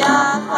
Yahweh.